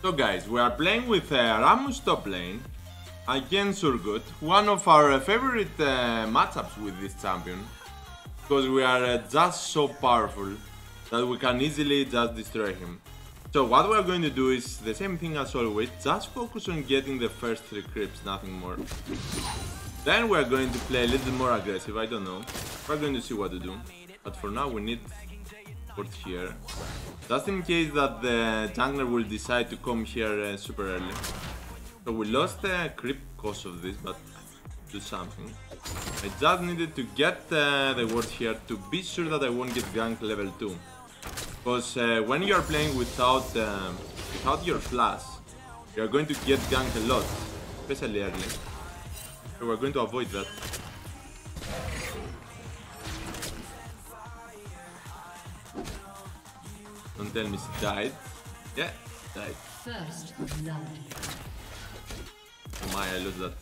So guys, we are playing with uh, Rammus top lane against Urgot, one of our favorite uh, matchups with this champion. Because we are uh, just so powerful that we can easily just destroy him. So what we are going to do is the same thing as always, just focus on getting the first 3 creeps, nothing more. Then we are going to play a little more aggressive, I don't know. We're going to see what to do. But for now we need here. Just in case that the jungler will decide to come here uh, super early. So we lost the creep because of this, but do something. I just needed to get uh, the ward here to be sure that I won't get gank level 2. Because uh, when you are playing without um, without your flash, you are going to get ganked a lot, especially early. So we're going to avoid that. Don't tell me she died. Yeah, died. First blood. Oh my, I lose that.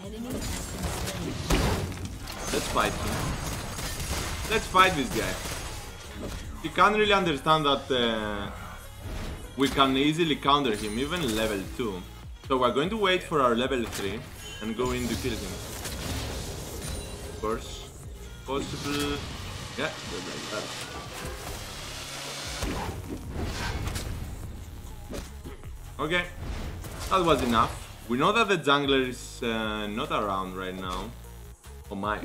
Enemy has been slain. Let's fight him. Let's fight this guy. He can't really understand that uh, we can easily counter him, even level 2. So we're going to wait for our level 3 and go in to kill him. Of course. Possible. Yeah. Okay, that was enough. We know that the jungler is uh, not around right now. Oh my.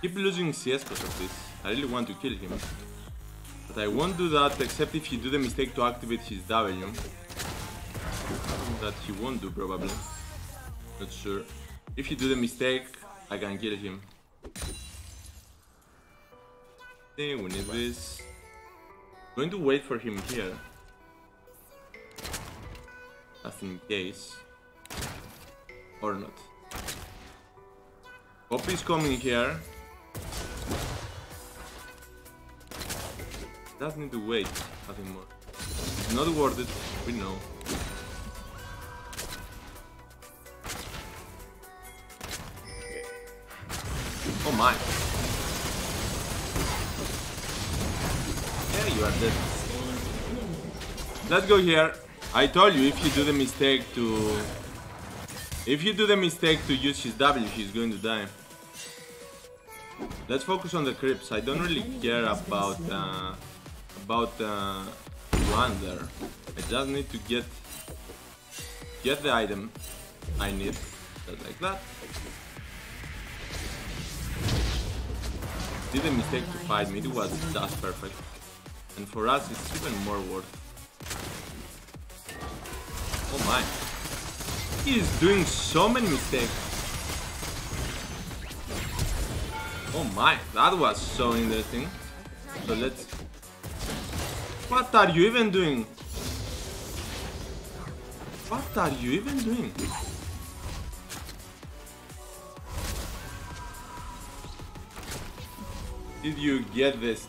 Keep losing CS because of this. I really want to kill him. But I won't do that except if you do the mistake to activate his W. That he won't do probably. Not sure. If you do the mistake, I can kill him. We need this. Going to wait for him here. Just in case. Or not. Poppy is coming here. Does need to wait, nothing more. It's not worth it, we know. Oh my. Yeah, you are dead. Let's go here. I told you if you do the mistake to... If you do the mistake to use his W, he's going to die. Let's focus on the creeps. I don't really care about uh, about uh, one there. I just need to get get the item I need, just like that. Did a mistake to fight me. It was just perfect, and for us it's even more worth. Oh my! He is doing so many mistakes. Oh my, that was so interesting. So let's... What are you even doing? What are you even doing? Did you get this?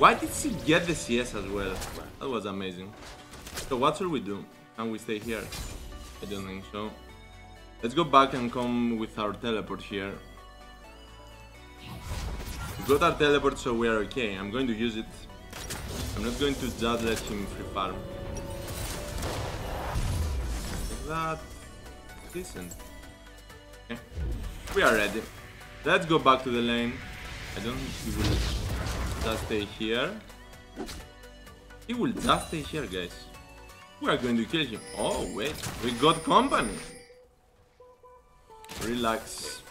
Why did she get the CS as well? That was amazing. So what should we do? Can we stay here? I don't think so. Let's go back and come with our teleport here. We got our teleport so we are okay. I'm going to use it. I'm not going to just let him free farm. That. Decent. Okay. We are ready. Let's go back to the lane. I don't think he will just stay here. He will just stay here, guys. We are going to kill him. Oh, wait. We got company. Relax.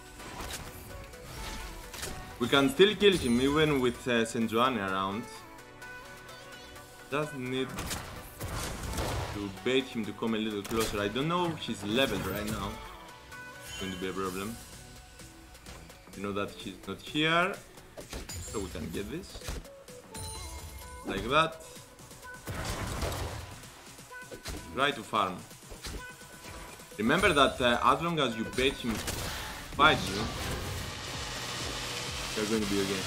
We can still kill him even with uh, Sejuani around. Just need to bait him to come a little closer. I don't know his level right now. It's going to be a problem. You know that he's not here. So we can get this. Like that. Try to farm. Remember that uh, as long as you bait him fight you, you're going to be okay.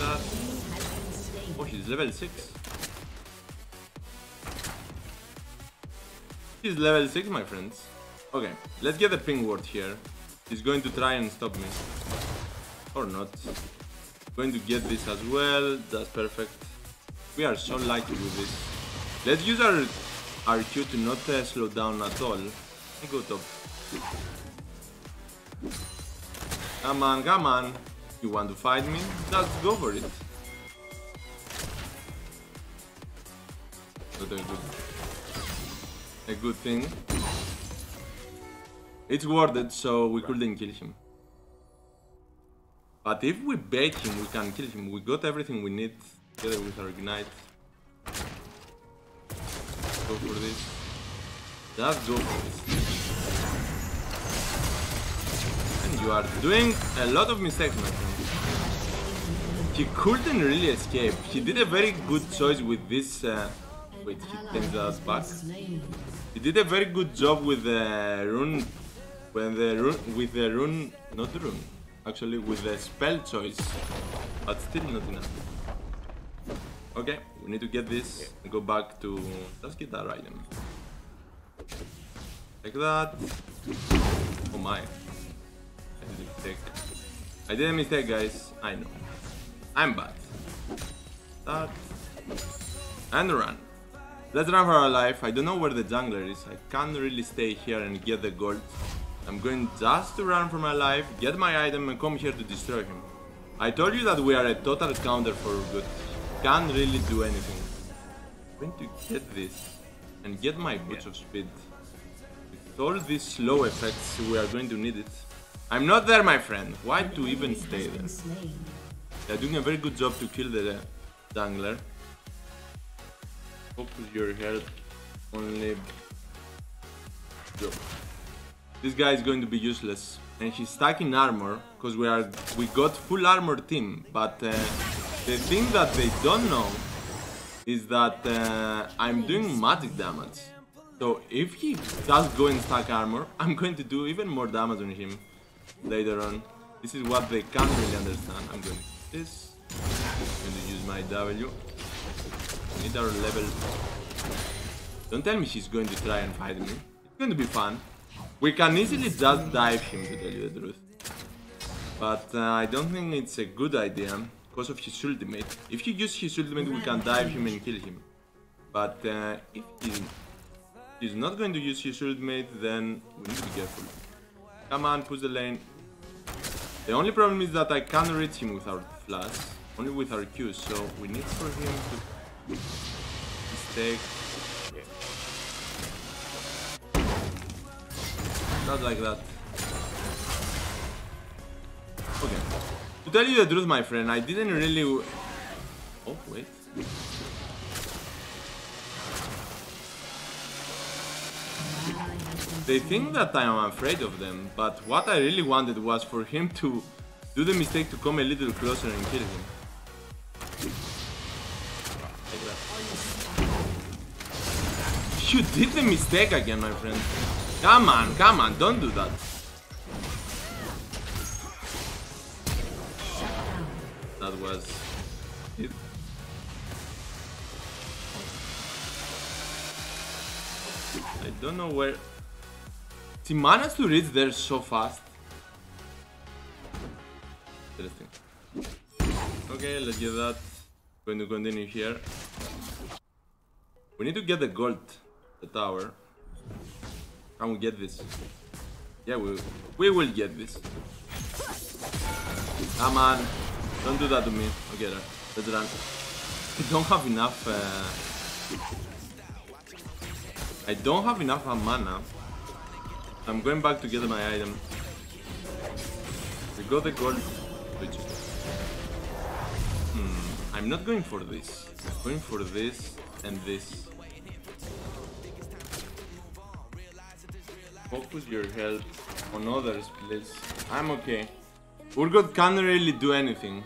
That. Oh, he's level 6. He's level 6, my friends. Okay, let's get the pink ward here. He's going to try and stop me. Or not. Going to get this as well, that's perfect. We are so lucky with this. Let's use our our Q to not uh, slow down at all. And go top. Come on, come on. You want to fight me? Just go for it. Not a good, a good thing. It's worded, so we couldn't kill him. But if we bait him, we can kill him. We got everything we need together with our ignite. Go for this. Just go for this. And you are doing a lot of mistakes, my friend. He couldn't really escape. He did a very good choice with this. Uh, wait, he takes us back. He did a very good job with the rune, when the rune, with the rune, not the rune, actually with the spell choice, but still not enough. Okay, we need to get this and go back to, let's get that item. Like that. Oh my. I did a mistake. I did a mistake, guys. I know. I'm bad. That. And run. Let's run for our life. I don't know where the jungler is. I can't really stay here and get the gold. I'm going just to run for my life, get my item and come here to destroy him. I told you that we are a total counter for Urgot. Can't really do anything. I'm going to get this and get my boots of speed. With all these slow effects, we are going to need it. I'm not there, my friend. Why to even stay there? They're doing a very good job to kill the jungler. Focus your health only. Go. This guy is going to be useless, and he's stuck in armor because we are we got full armor team. But uh, the thing that they don't know is that uh, I'm doing magic damage. So if he does go in stack armor, I'm going to do even more damage on him later on. This is what they can't really understand. I'm going to do this. I'm going to use my W. Need our level. Don't tell me she's going to try and fight me. It's going to be fun. We can easily just dive him to tell you the truth. But uh, I don't think it's a good idea because of his ultimate. If he uses his ultimate, we can dive him and kill him. But uh, if he, he's not going to use his ultimate, then we need to be careful. Come on, push the lane. The only problem is that I can't reach him without flash, only with our Q, so we need for him to mistake. Not like that. Okay. To tell you the truth, my friend, I didn't really. Oh wait. They think that I am afraid of them, but what I really wanted was for him to do the mistake to come a little closer and kill him. Like. You did the mistake again, my friend. Come on, come on, don't do that. That was it. I don't know where. He managed to reach there so fast. Interesting. Okay, let's get that. Going to continue here. We need to get the gold, the tower. Can we get this? Yeah, we we will get this. Come on, don't do that to me. Okay, let's run. I don't have enough. Uh... I don't have enough mana. I'm going back to get my item. We got the gold. Hmm, I'm not going for this. I'm going for this and this. Focus your health on others, please. I'm okay. Urgot can't really do anything.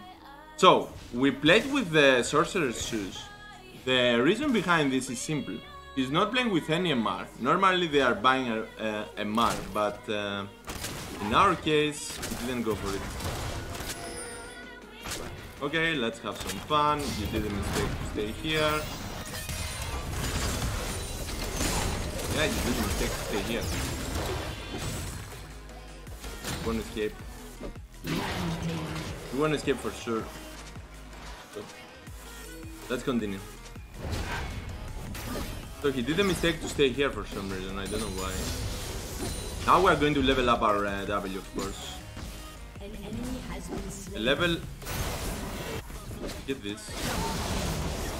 So, we played with the Sorcerer's Shoes. The reason behind this is simple. He's not playing with any MR. Normally they are buying a, a MR, but uh, in our case, he didn't go for it. Okay, let's have some fun. You did a mistake to stay here. Yeah, you did a mistake to stay here. Wanna escape. You wanna escape for sure. So, let's continue. So he did a mistake to stay here for some reason, I don't know why. Now we are going to level up our uh, W, of course. An enemy has been A level... Get this.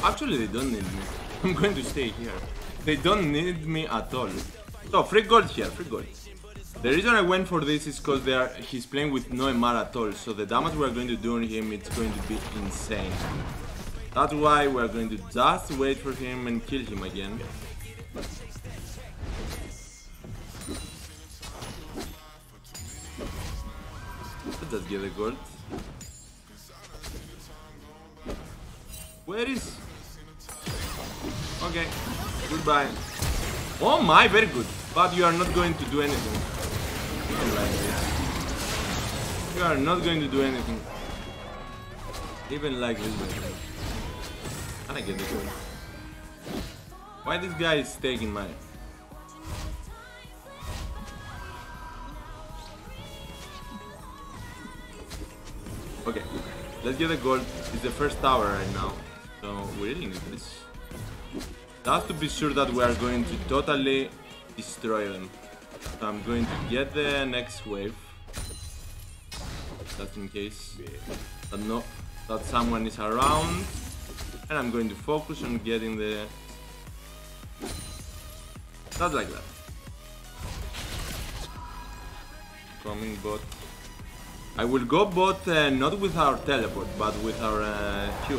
Actually, they don't need me. I'm going to stay here. They don't need me at all. So, free gold here, free gold. The reason I went for this is because he's playing with no MR at all, so the damage we are going to do on him it's going to be insane. That's why we are going to just wait for him and kill him again. Let's just get the gold. Where is? Okay, goodbye. Oh my, very good. But you are not going to do anything. Like. You are not going to do anything. Even like this, friend. Can I get the goal? Why this guy is taking my... Okay, let's get the gold. It's the first tower right now, so we really need this. Just to be sure that we are going to totally destroy them. So I'm going to get the next wave. Just in case. But no, that someone is around. And I'm going to focus on getting the... Not like that. Coming bot. I will go bot uh, not with our teleport, but with our uh, Q.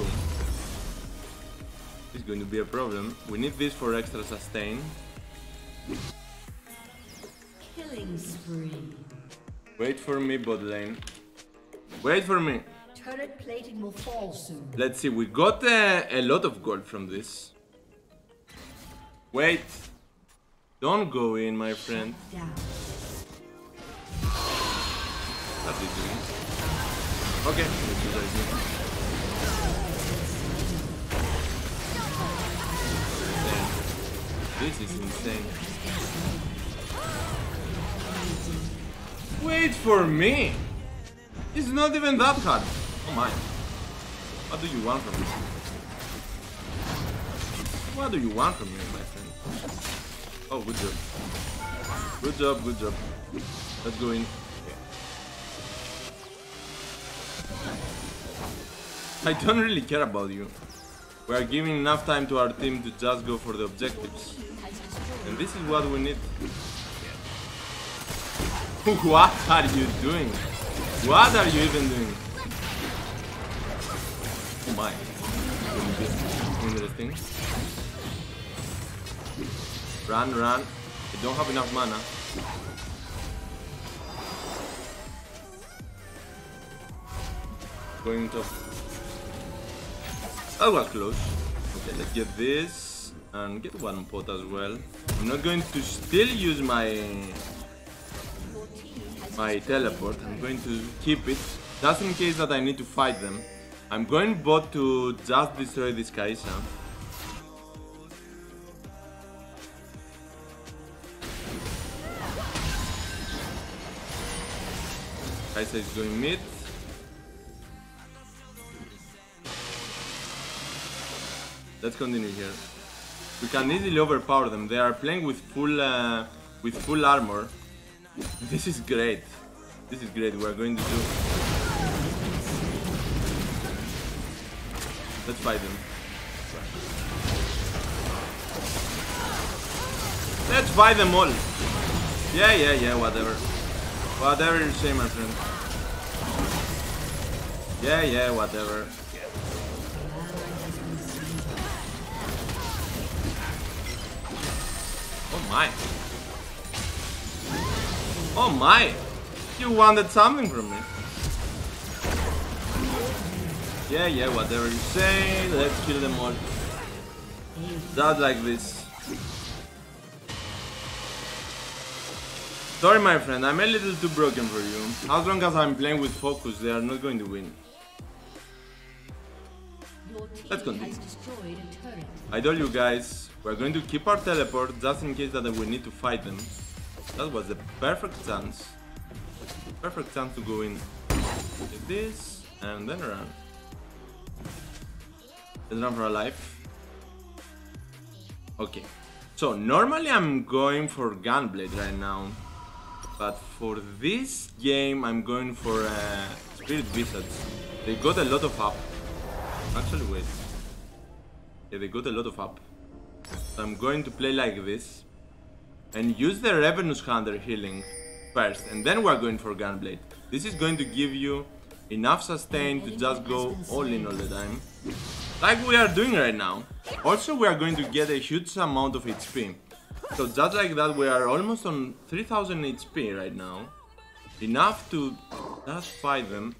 It's going to be a problem. We need this for extra sustain. Wait for me, bot lane. Wait for me. Turret plating will fall soon. Let's see, we got uh, a lot of gold from this. Wait. Don't go in, my friend. What is doing? Okay, let's use our. This is insane. Wait for me! It's not even that hard. Oh my. What do you want from me? What do you want from me, my friend? Oh, good job. Good job, good job. Let's go in. I don't really care about you. We are giving enough time to our team to just go for the objectives. And this is what we need. What are you doing? What are you even doing? Oh my. Interesting. Run, run. I don't have enough mana. Going to... Oh, that was close. Okay, let's get this and get one pot as well. I'm not going to still use my my teleport. I'm going to keep it just in case that I need to fight them. I'm going bot to just destroy this Kaisa. Kaisa is going mid. Let's continue here. We can easily overpower them. They are playing with full uh, with full armor. This is great. This is great. We are going to do. Let's fight them. Let's fight them all. Yeah, yeah, yeah. Whatever. Whatever you say, my friend. Yeah, yeah. Whatever. Oh my. Oh my. You wanted something from me. Yeah, yeah, whatever you say. Let's kill them all. Just like this. Sorry, my friend, I'm a little too broken for you. As long as I'm playing with focus, they are not going to win. Let's continue. has destroyed a turret. I told you guys, we're going to keep our teleport just in case that we need to fight them. That was the perfect chance. Perfect chance to go in. Like this, and then run. Let's run for our life. Okay. So normally I'm going for Gunblade right now, but for this game I'm going for uh, Spirit Visage. They got a lot of up. Actually, wait. Yeah, they got a lot of up. So I'm going to play like this and use the Ravenous Hunter healing first, and then we're going for Gunblade. This is going to give you enough sustain to just go all in all the time, like we are doing right now. Also, we are going to get a huge amount of HP. So just like that, we are almost on 3000 HP right now. Enough to just fight them.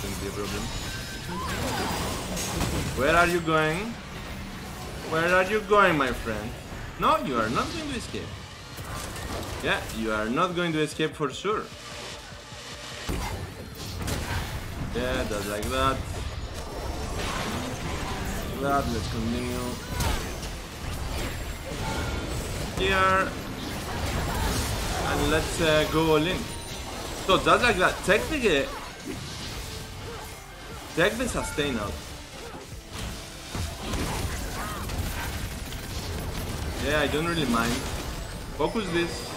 Shouldn't be a problem. Where are you going? Where are you going, my friend? No, you are not going to escape. Yeah, you are not going to escape for sure. Yeah, just like that. That, let's continue. Here. And let's uh, go all in. So just like that, check the... Check the sustain out. Yeah, I don't really mind. Focus this.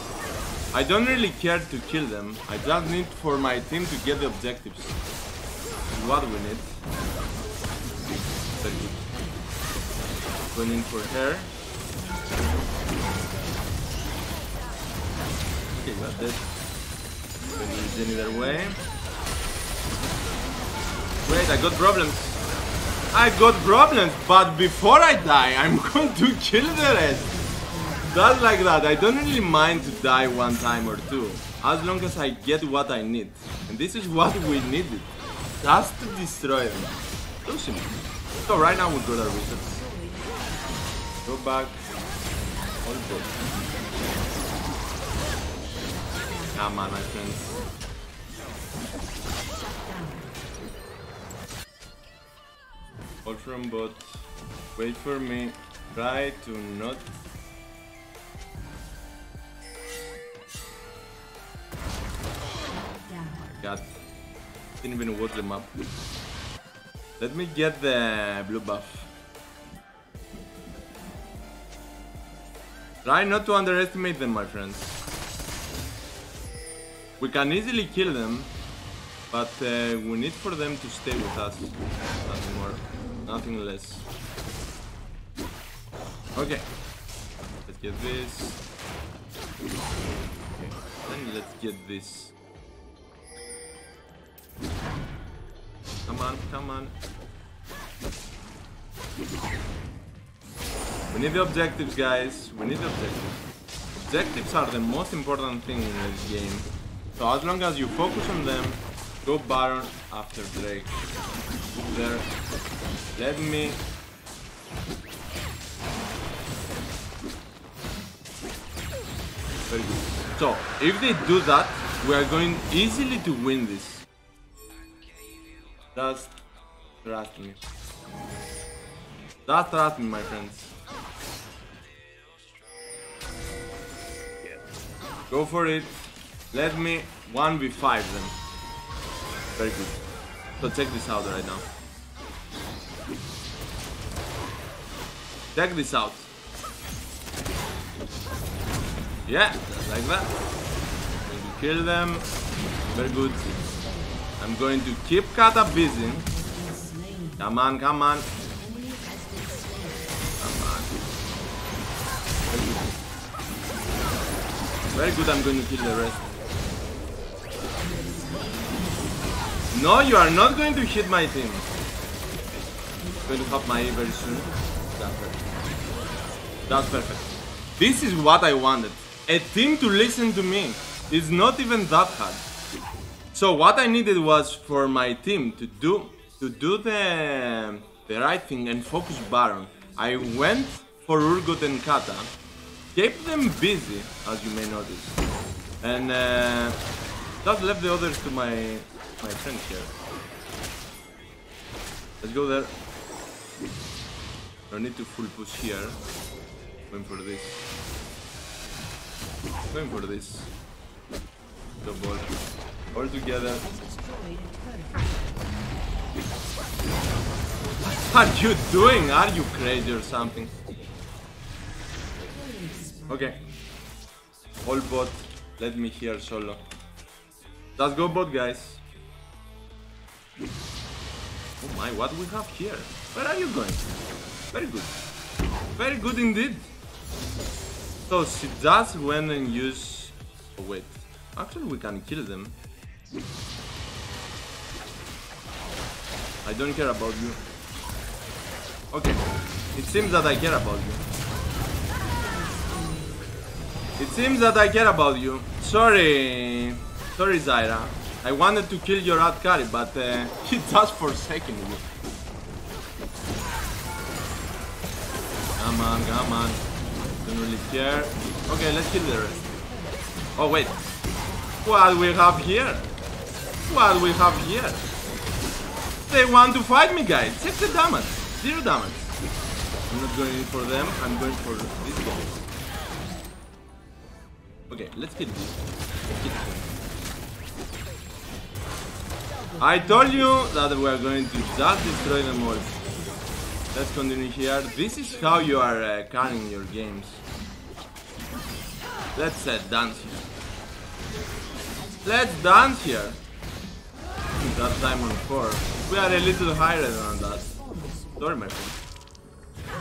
I don't really care to kill them. I just need for my team to get the objectives. What we need. Very good. Going in for her. Okay, got that. Going to either way. Wait, I got problems. I got problems, but before I die, I'm going to kill the rest. Just like that, I don't really mind to die one time or two, as long as I get what I need. And this is what we needed, just to destroy them. So simple. So right now we got our resets. Go back, all good. Come on, my friends. From bot. Wait for me. Try to not Didn't even watch the map. Let me get the blue buff. Try not to underestimate them, my friends. We can easily kill them, but uh, we need for them to stay with us. Nothing more, nothing less. Okay, let's get this. Okay, then let's get this. On, come on. We need the objectives, guys. We need the objectives. Objectives are the most important thing in this game. So as long as you focus on them, go Baron after Drake. There. Let me... Very good. So, if they do that, we are going easily to win this. Just trust me. Just trust me, my friends. Go for it. Let me 1v5 them. Very good. So check this out right now. Check this out. Yeah, like that. Kill them. Very good. I'm going to keep Kata busy. Come on, come on. Very good. I'm going to kill the rest. No, you are not going to hit my team. going to have my E very soon. That's perfect. That's perfect. This is what I wanted. A team to listen to me. It's not even that hard. So what I needed was for my team to do to do the the right thing and focus Baron. I went for Urgot and Kata, kept them busy, as you may notice, and uh, just left the others to my my friends here. Let's go there. No need to full push here. Going for this. Going for this. The. All together. Turret. are you doing? Are you crazy or something? Okay. All bot. Let me hear solo. Let's go bot, guys. Oh my, what we have here? Where are you going? Very good. Very good indeed. So she just went and use... Oh wait. Actually we can kill them. I don't care about you. Okay. It seems that I care about you. It seems that I care about you. Sorry. Sorry, Zyra. I wanted to kill your rat carry, but uh, he just forsaken you. Come on, come on. Don't really care. Okay, let's kill the rest. Oh, wait. What we have here? What we have here? They want to fight me, guys. Check the damage. Zero damage. I'm not going for them. I'm going for this guy. Okay, let's kill this. Let's kill this. I told you that we are going to just destroy them all. Let's continue here. This is how you are uh, carrying your games. Let's uh, dance here. Let's dance here. That diamond 4. We are a little higher than that. Sorry, my friend.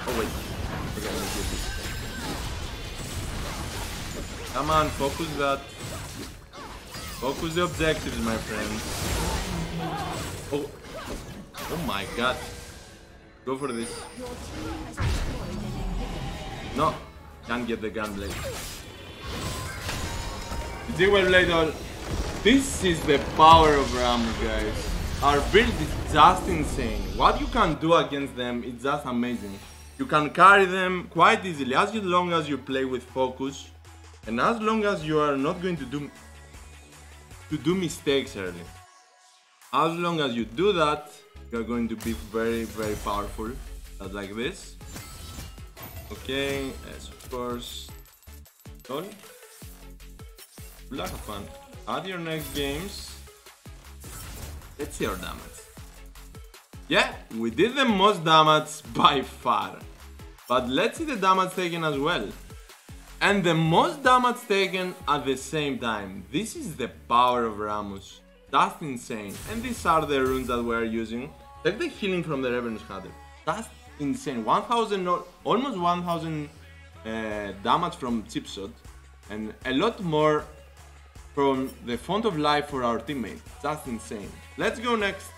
Oh, wait. Come on, focus that. Focus the objectives, my friend. Oh. Oh my god. Go for this. No. Can't get the gunblade. Jewel blade all. This is the power of Rammus, guys. Our build is just insane. What you can do against them is just amazing. You can carry them quite easily as long as you play with focus and as long as you are not going to do to do mistakes early. As long as you do that, you are going to be very very powerful. Just like this. Okay, yes, of course. All. Black fun. Add your next games. Let's see our damage. Yeah, we did the most damage by far. But let's see the damage taken as well. And the most damage taken at the same time. This is the power of Rammus. That's insane. And these are the runes that we're using. Take the healing from the Ravenous Hunter. That's insane. 1000, almost 1000 uh, damage from chip. And a lot more from the font of life for our teammate. That's insane. Let's go next.